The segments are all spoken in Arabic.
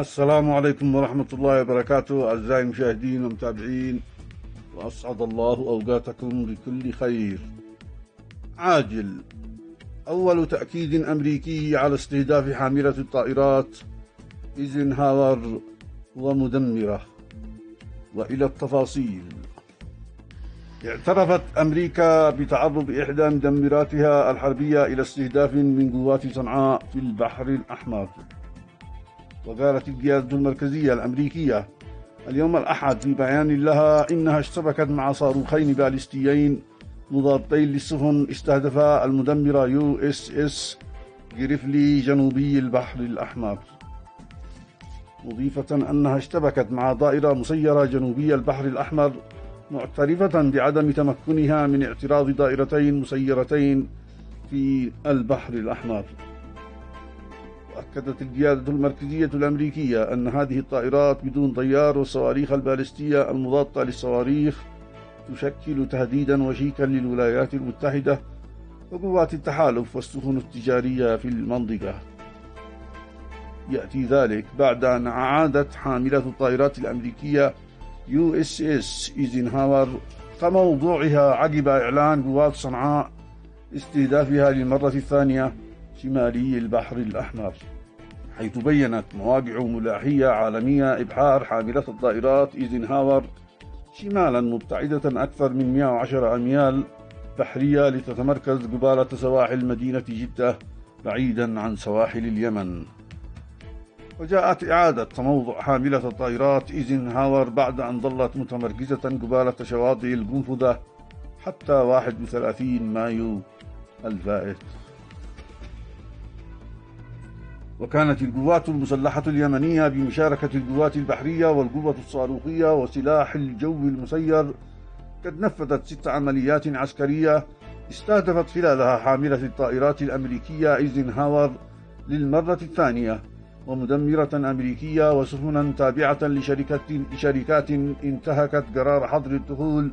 السلام عليكم ورحمة الله وبركاته أعزائي المشاهدين والمتابعين وأسعد الله أوقاتكم بكل خير. عاجل. أول تأكيد أمريكي على استهداف حاملة الطائرات إيزنهاور ومدمرة. وإلى التفاصيل. اعترفت أمريكا بتعرض إحدى مدمراتها الحربية إلى استهداف من قوات صنعاء في البحر الأحمر. وقالت القيادة المركزية الأمريكية. اليوم الأحد في بيان لها إنها اشتبكت مع صاروخين باليستيين مضادين للسفن استهدفا المدمرة يو إس إس جرافلي جنوبي البحر الأحمر. مضيفة أنها اشتبكت مع طائرة مسيرة جنوبي البحر الأحمر معترفة بعدم تمكنها من اعتراض طائرتين مسيرتين في البحر الأحمر. وأكدت القيادة المركزية الأمريكية أن هذه الطائرات بدون طيار والصواريخ البالستية المضادة للصواريخ تشكل تهديدا وشيكا للولايات المتحدة وقوات التحالف والسفن التجارية في المنطقة. يأتي ذلك بعد أن أعادت حاملة الطائرات الأمريكية يو إس إس ايزنهاور كموضوعها عقب إعلان قوات صنعاء استهدافها للمرة الثانية شمالي البحر الأحمر حيث بينت مواقع ملاحية عالمية إبحار حاملة الطائرات إيزنهاور شمالا مبتعدة أكثر من 110 أميال بحرية لتتمركز قبالة سواحل مدينة جدة بعيدا عن سواحل اليمن. وجاءت إعادة تموضع حاملة الطائرات إيزنهاور بعد أن ظلت متمركزة قبالة شواطئ القنفذة حتى 31 مايو الفائت. وكانت القوات المسلحة اليمنية بمشاركة القوات البحرية والقوة الصاروخية وسلاح الجو المسير. قد نفذت ست عمليات عسكرية استهدفت خلالها حاملة الطائرات الأمريكية إيزنهاور للمرة الثانية ومدمرة أمريكية وسفنا تابعة لشركات, لشركات انتهكت قرار حظر الدخول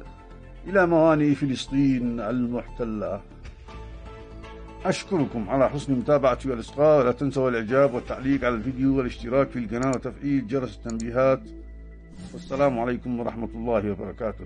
إلى موانئ فلسطين المحتلة. أشكركم على حسن متابعتي والإصغاء. ولا تنسوا الإعجاب والتعليق على الفيديو والاشتراك في القناة وتفعيل جرس التنبيهات. والسلام عليكم ورحمة الله وبركاته.